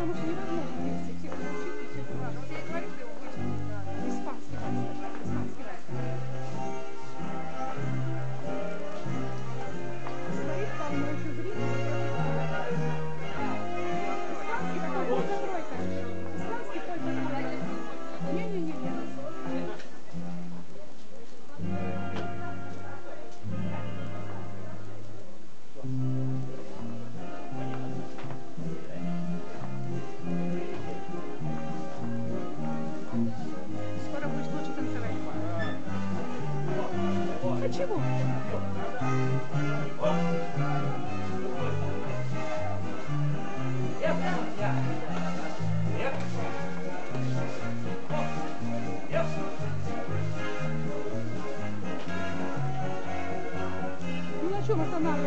Потому что невозможно всех научить, если у нас все говорят, его вычислить. contigo? Não achou, Bolsonaro?